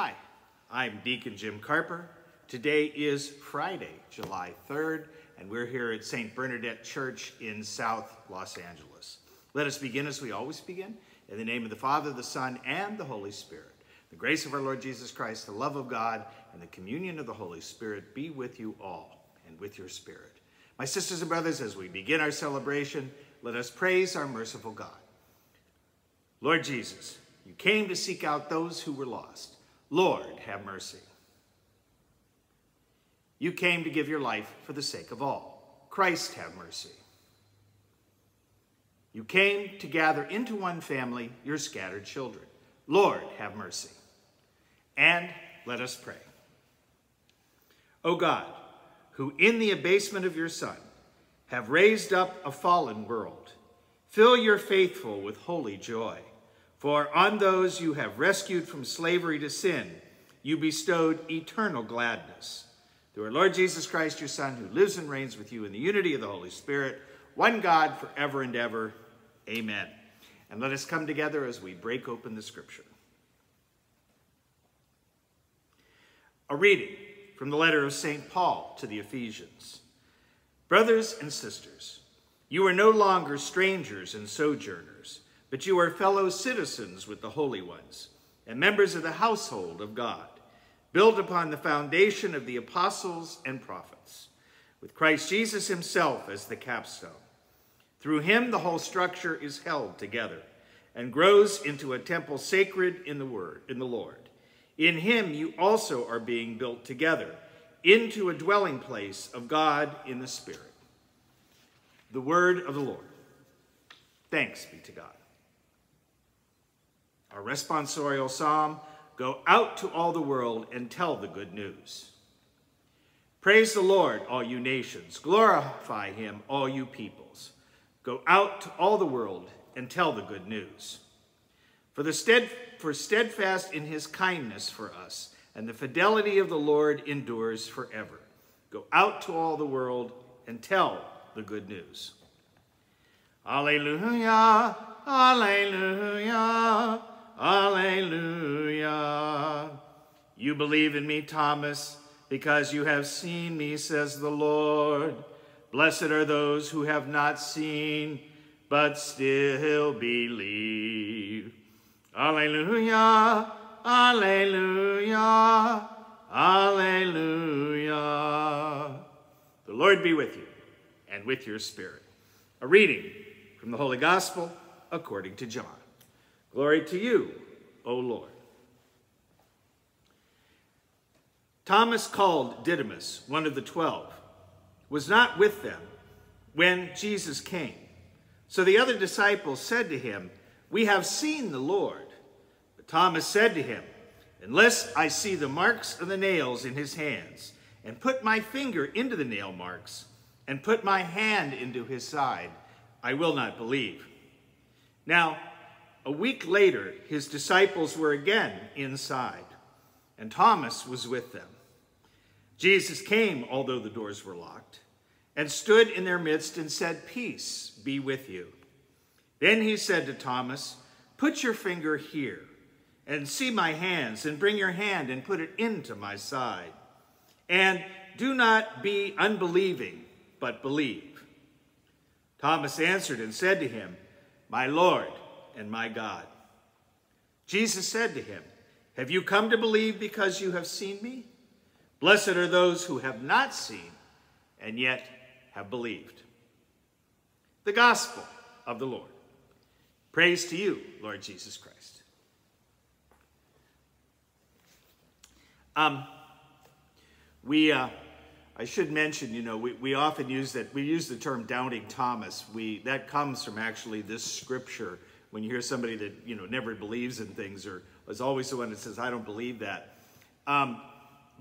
Hi, I'm Deacon Jim Carper. Today is Friday, July 3rd, and we're here at St. Bernadette Church in South Los Angeles. Let us begin as we always begin, in the name of the Father, the Son, and the Holy Spirit. The grace of our Lord Jesus Christ, the love of God, and the communion of the Holy Spirit be with you all and with your spirit. My sisters and brothers, as we begin our celebration, let us praise our merciful God. Lord Jesus, you came to seek out those who were lost. Lord, have mercy. You came to give your life for the sake of all. Christ, have mercy. You came to gather into one family your scattered children. Lord, have mercy. And let us pray. O God, who in the abasement of your Son have raised up a fallen world, fill your faithful with holy joy. For on those you have rescued from slavery to sin, you bestowed eternal gladness. Through our Lord Jesus Christ, your Son, who lives and reigns with you in the unity of the Holy Spirit, one God forever and ever. Amen. And let us come together as we break open the scripture. A reading from the letter of St. Paul to the Ephesians. Brothers and sisters, you are no longer strangers and sojourners, but you are fellow citizens with the holy ones and members of the household of God, built upon the foundation of the apostles and prophets, with Christ Jesus himself as the capstone. Through him, the whole structure is held together and grows into a temple sacred in the word, in the Lord. In him, you also are being built together into a dwelling place of God in the Spirit. The word of the Lord. Thanks be to God. Our responsorial psalm, Go out to all the world and tell the good news. Praise the Lord, all you nations. Glorify him, all you peoples. Go out to all the world and tell the good news. For, the stead, for steadfast in his kindness for us, and the fidelity of the Lord endures forever. Go out to all the world and tell the good news. Alleluia, alleluia. You believe in me, Thomas, because you have seen me, says the Lord. Blessed are those who have not seen, but still believe. Alleluia, alleluia, alleluia. The Lord be with you and with your spirit. A reading from the Holy Gospel according to John. Glory to you, O Lord. Thomas called Didymus, one of the twelve, was not with them when Jesus came. So the other disciples said to him, We have seen the Lord. But Thomas said to him, Unless I see the marks of the nails in his hands, and put my finger into the nail marks, and put my hand into his side, I will not believe. Now, a week later, his disciples were again inside, and Thomas was with them. Jesus came, although the doors were locked, and stood in their midst and said, Peace be with you. Then he said to Thomas, Put your finger here, and see my hands, and bring your hand and put it into my side. And do not be unbelieving, but believe. Thomas answered and said to him, My Lord and my God. Jesus said to him, Have you come to believe because you have seen me? Blessed are those who have not seen and yet have believed. The Gospel of the Lord. Praise to you, Lord Jesus Christ. Um, we, uh, I should mention, you know, we, we often use that, we use the term doubting Thomas. We, that comes from actually this scripture. When you hear somebody that, you know, never believes in things or is always the one that says, I don't believe that. Um,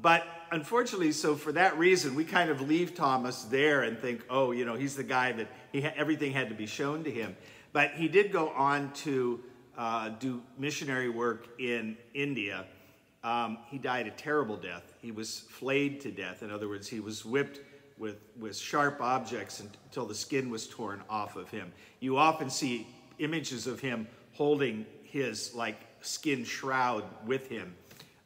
but unfortunately, so for that reason, we kind of leave Thomas there and think, oh, you know, he's the guy that he ha everything had to be shown to him. But he did go on to uh, do missionary work in India. Um, he died a terrible death. He was flayed to death. In other words, he was whipped with, with sharp objects until the skin was torn off of him. You often see images of him holding his like skin shroud with him.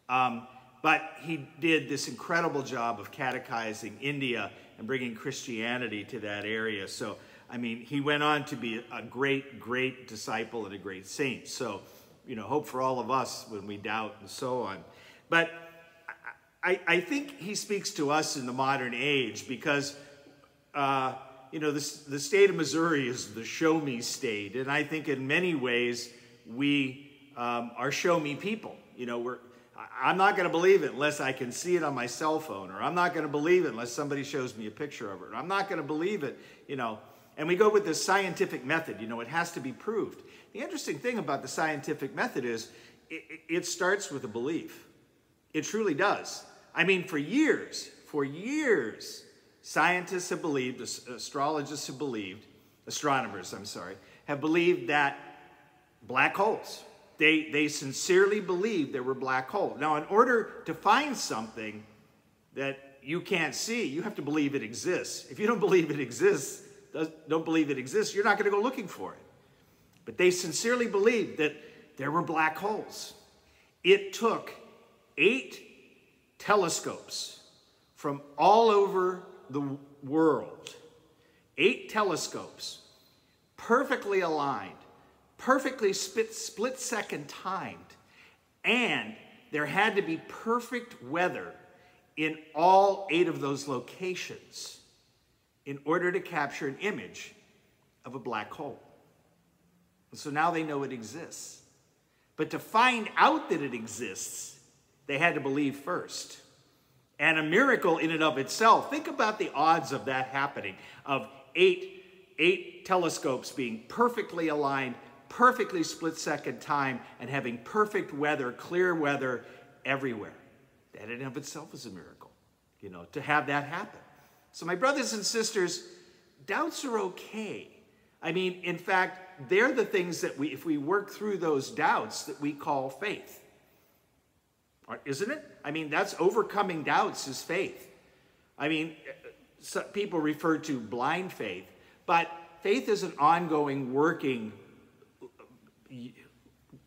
Um, but he did this incredible job of catechizing India and bringing Christianity to that area. So, I mean, he went on to be a great, great disciple and a great saint. So, you know, hope for all of us when we doubt and so on. But I, I think he speaks to us in the modern age because, uh, you know, the, the state of Missouri is the show me state. And I think in many ways we um, are show me people. You know, we're, I'm not going to believe it unless I can see it on my cell phone, or I'm not going to believe it unless somebody shows me a picture of it. Or I'm not going to believe it, you know. And we go with this scientific method, you know, it has to be proved. The interesting thing about the scientific method is it, it starts with a belief. It truly does. I mean, for years, for years, scientists have believed, astrologists have believed, astronomers, I'm sorry, have believed that black holes, they, they sincerely believed there were black holes. Now, in order to find something that you can't see, you have to believe it exists. If you don't believe it exists, don't believe it exists, you're not going to go looking for it. But they sincerely believed that there were black holes. It took eight telescopes from all over the world, eight telescopes, perfectly aligned, perfectly split, split second timed, and there had to be perfect weather in all eight of those locations in order to capture an image of a black hole. And so now they know it exists. But to find out that it exists, they had to believe first. And a miracle in and of itself, think about the odds of that happening, of eight, eight telescopes being perfectly aligned, perfectly split second time and having perfect weather, clear weather everywhere. That in and of itself is a miracle, you know, to have that happen. So my brothers and sisters, doubts are okay. I mean, in fact, they're the things that we, if we work through those doubts, that we call faith. Uh, isn't it? I mean, that's overcoming doubts is faith. I mean, uh, people refer to blind faith, but faith is an ongoing, working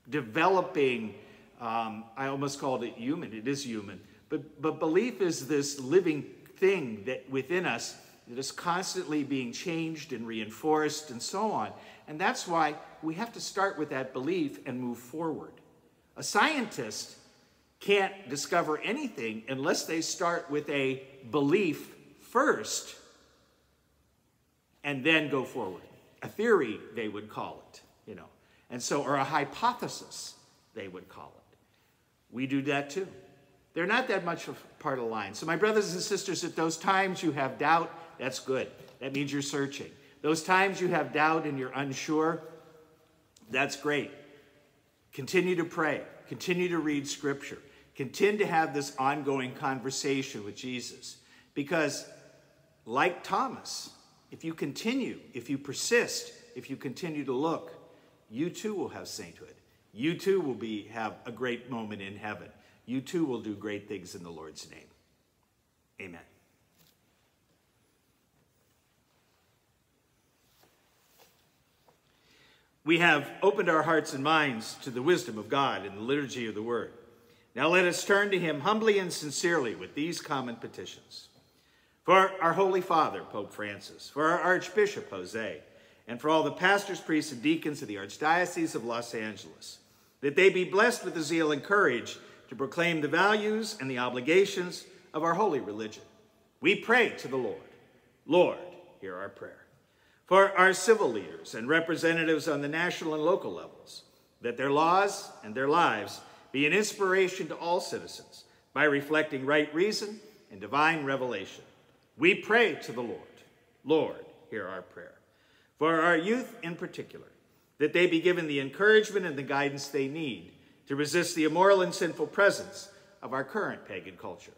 developing, um, I almost called it human, it is human, but, but belief is this living thing that within us that is constantly being changed and reinforced and so on. And that's why we have to start with that belief and move forward. A scientist can't discover anything unless they start with a belief first and then go forward. A theory, they would call it, you know. And so, or a hypothesis, they would call it. We do that too. They're not that much of part of the line. So my brothers and sisters, at those times you have doubt, that's good. That means you're searching. Those times you have doubt and you're unsure, that's great. Continue to pray. Continue to read scripture. Continue to have this ongoing conversation with Jesus. Because like Thomas, if you continue, if you persist, if you continue to look, you too will have sainthood. You too will be, have a great moment in heaven. You too will do great things in the Lord's name. Amen. We have opened our hearts and minds to the wisdom of God in the liturgy of the Word. Now let us turn to him humbly and sincerely with these common petitions. For our Holy Father, Pope Francis, for our Archbishop, Jose, and for all the pastors, priests, and deacons of the Archdiocese of Los Angeles, that they be blessed with the zeal and courage to proclaim the values and the obligations of our holy religion. We pray to the Lord. Lord, hear our prayer. For our civil leaders and representatives on the national and local levels, that their laws and their lives be an inspiration to all citizens by reflecting right reason and divine revelation. We pray to the Lord. Lord, hear our prayer for our youth in particular, that they be given the encouragement and the guidance they need to resist the immoral and sinful presence of our current pagan culture.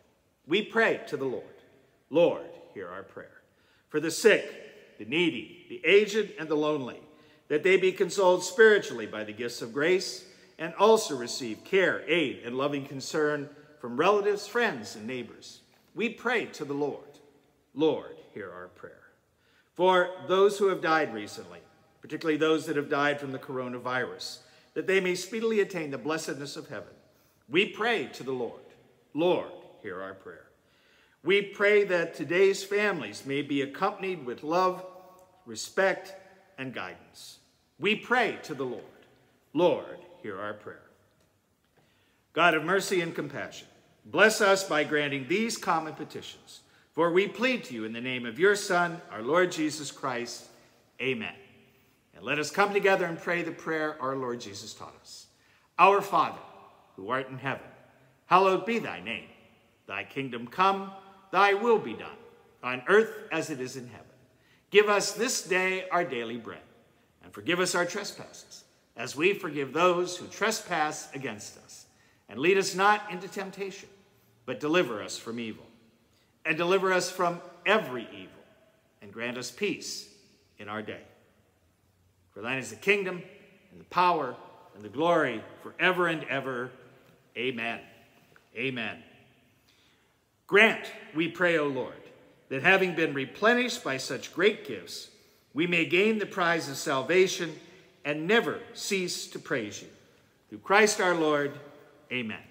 We pray to the Lord. Lord, hear our prayer. For the sick, the needy, the aged, and the lonely, that they be consoled spiritually by the gifts of grace and also receive care, aid, and loving concern from relatives, friends, and neighbors. We pray to the Lord. Lord, hear our prayer. For those who have died recently, particularly those that have died from the coronavirus, that they may speedily attain the blessedness of heaven. We pray to the Lord. Lord, hear our prayer. We pray that today's families may be accompanied with love, respect, and guidance. We pray to the Lord. Lord, hear our prayer. God of mercy and compassion, bless us by granting these common petitions. For we plead to you in the name of your Son, our Lord Jesus Christ. Amen. And let us come together and pray the prayer our Lord Jesus taught us. Our Father, who art in heaven, hallowed be thy name. Thy kingdom come, thy will be done, on earth as it is in heaven. Give us this day our daily bread, and forgive us our trespasses, as we forgive those who trespass against us. And lead us not into temptation, but deliver us from evil. And deliver us from every evil, and grant us peace in our day. For thine is the kingdom, and the power, and the glory forever and ever. Amen. Amen. Grant, we pray, O Lord, that having been replenished by such great gifts, we may gain the prize of salvation and never cease to praise you. Through Christ our Lord, amen.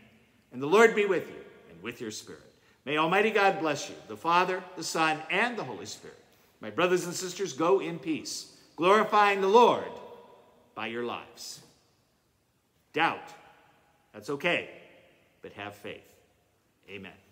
And the Lord be with you and with your spirit. May Almighty God bless you, the Father, the Son, and the Holy Spirit. My brothers and sisters, go in peace, glorifying the Lord by your lives. Doubt, that's okay, but have faith. Amen.